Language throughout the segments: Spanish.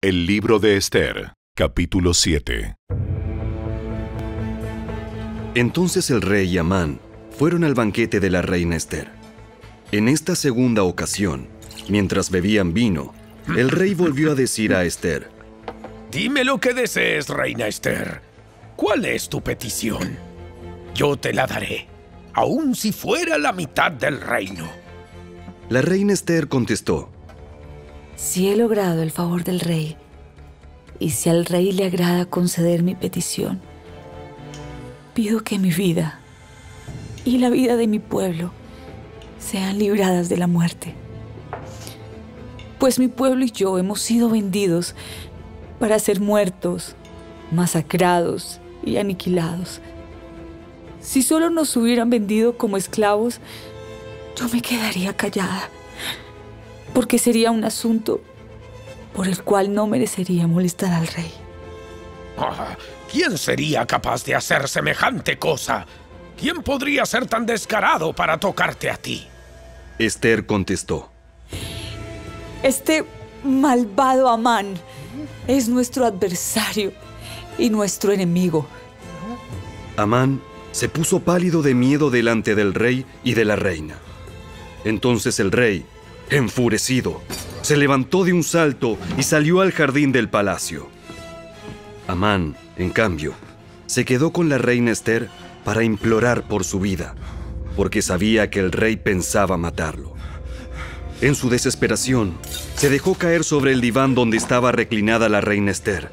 El libro de Esther, capítulo 7. Entonces el rey y Amán fueron al banquete de la reina Esther. En esta segunda ocasión, mientras bebían vino, el rey volvió a decir a Esther, Dime lo que desees, reina Esther. ¿Cuál es tu petición? Yo te la daré, aun si fuera la mitad del reino. La reina Esther contestó, Si he logrado el favor del rey, y si al rey le agrada conceder mi petición, pido que mi vida y la vida de mi pueblo sean libradas de la muerte. Pues mi pueblo y yo hemos sido vendidos para ser muertos, masacrados y aniquilados. Si solo nos hubieran vendido como esclavos, yo me quedaría callada, porque sería un asunto por el cual no merecería molestar al rey. Ah, ¿Quién sería capaz de hacer semejante cosa? ¿Quién podría ser tan descarado para tocarte a ti? Esther contestó, Este malvado Amán es nuestro adversario y nuestro enemigo. Amán se puso pálido de miedo delante del rey y de la reina. Entonces el rey, enfurecido, se levantó de un salto y salió al jardín del palacio. Amán, en cambio, se quedó con la reina Esther para implorar por su vida, porque sabía que el rey pensaba matarlo. En su desesperación, se dejó caer sobre el diván donde estaba reclinada la reina Esther,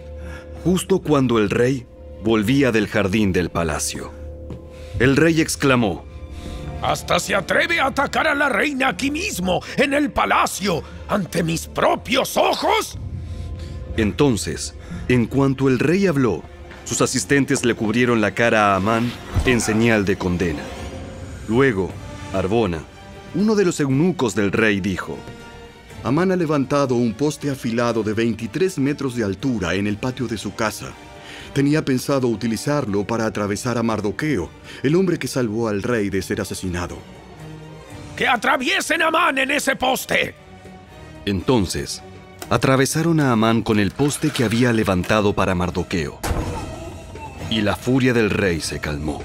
justo cuando el rey volvía del jardín del palacio. El rey exclamó, Hasta se atreve a atacar a la reina aquí mismo, en el palacio, ante mis propios ojos. Entonces, en cuanto el rey habló, sus asistentes le cubrieron la cara a Amán en señal de condena. Luego, Arbona, uno de los eunucos del rey, dijo, Amán ha levantado un poste afilado de 23 metros de altura en el patio de su casa. Tenía pensado utilizarlo para atravesar a Mardoqueo, el hombre que salvó al rey de ser asesinado. ¡Que atraviesen a Man en ese poste! Entonces, atravesaron a Amán con el poste que había levantado para Mardoqueo. Y la furia del rey se calmó.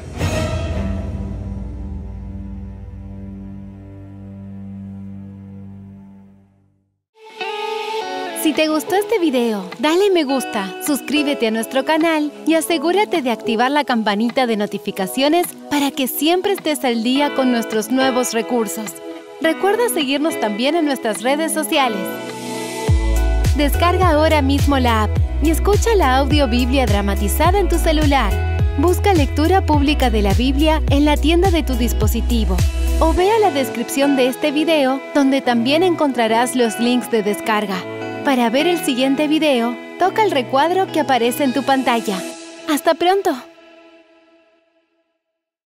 Si te gustó este video, dale me gusta, suscríbete a nuestro canal y asegúrate de activar la campanita de notificaciones para que siempre estés al día con nuestros nuevos recursos. Recuerda seguirnos también en nuestras redes sociales. Descarga ahora mismo la app y escucha la audio Biblia dramatizada en tu celular. Busca lectura pública de la Biblia en la tienda de tu dispositivo o vea la descripción de este video donde también encontrarás los links de descarga. Para ver el siguiente video, toca el recuadro que aparece en tu pantalla. ¡Hasta pronto!